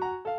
Ch.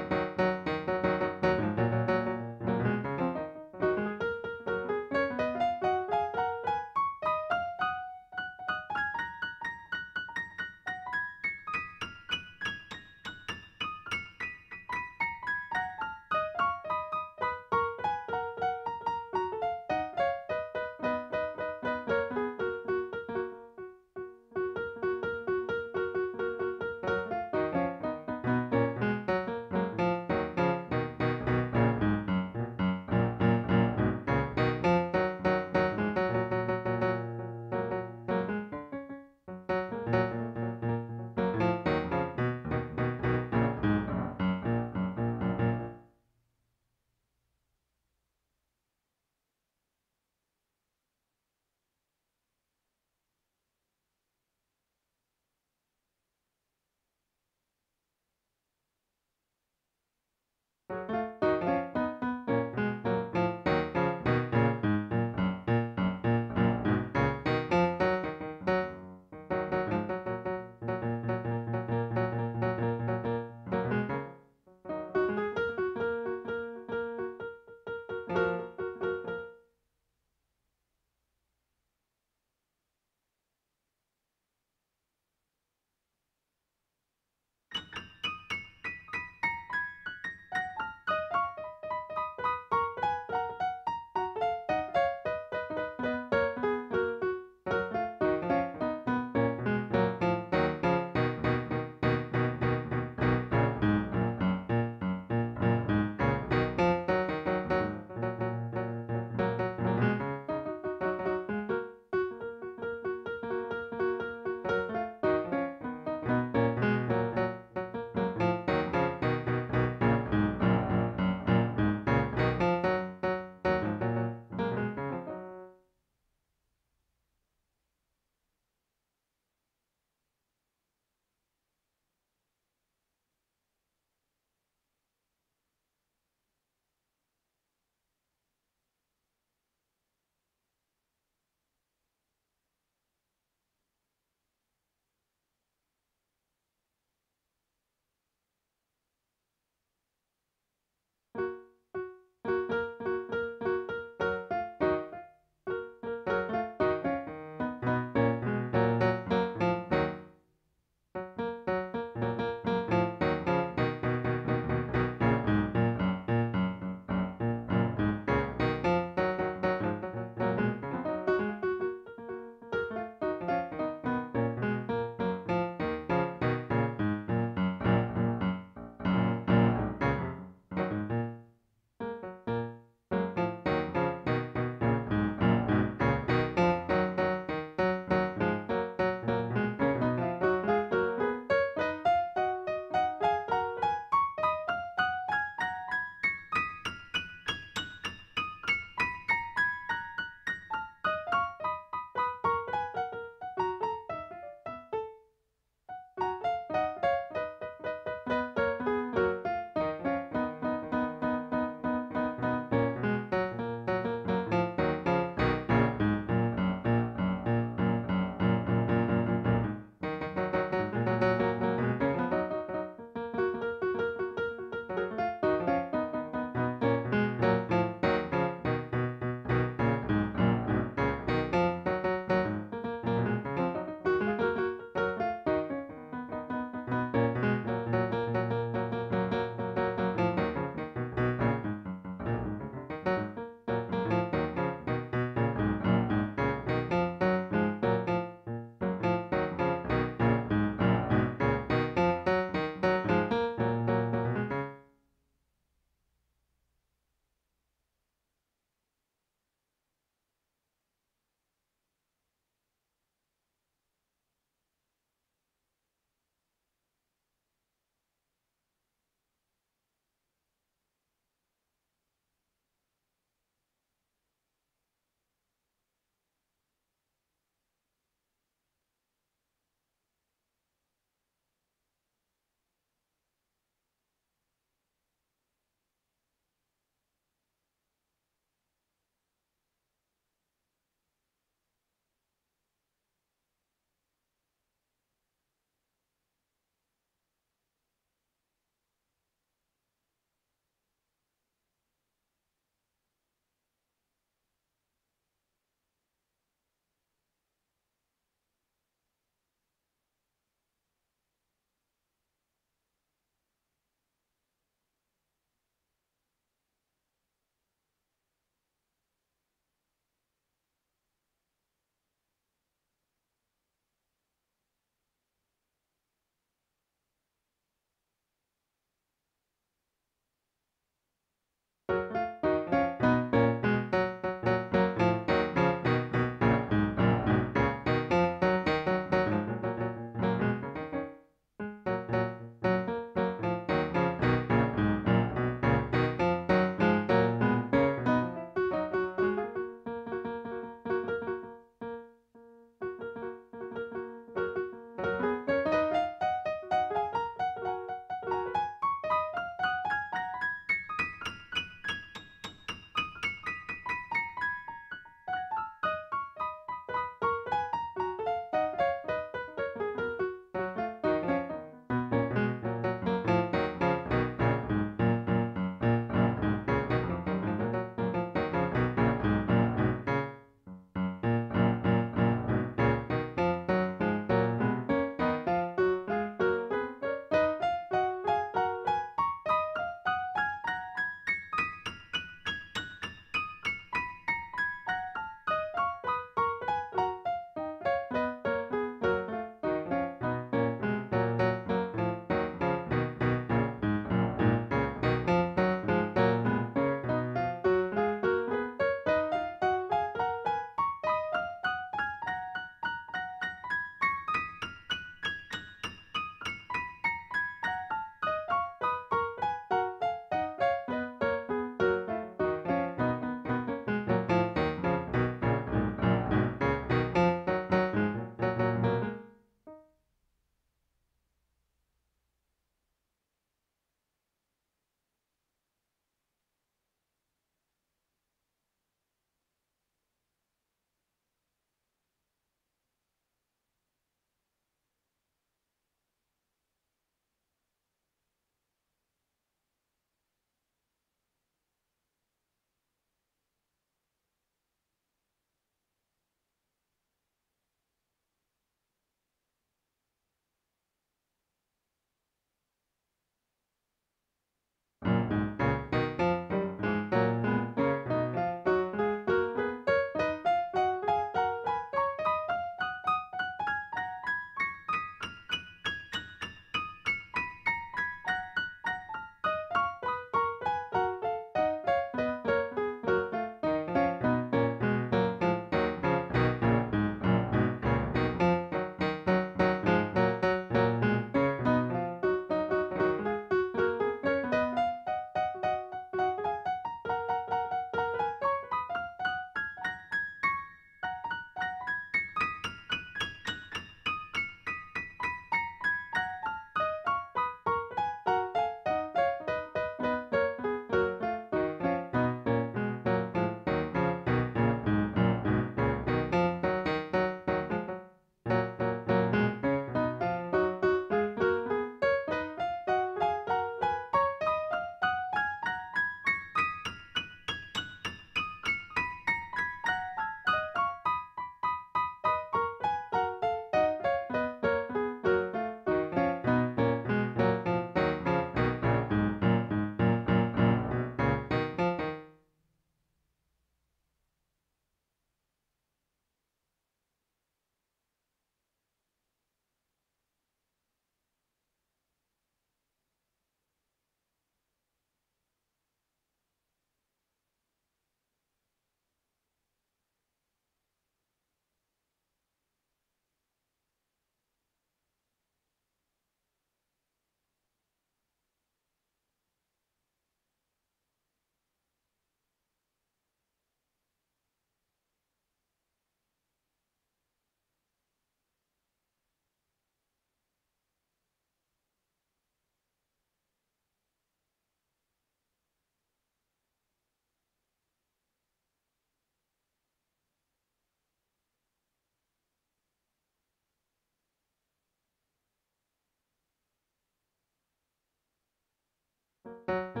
You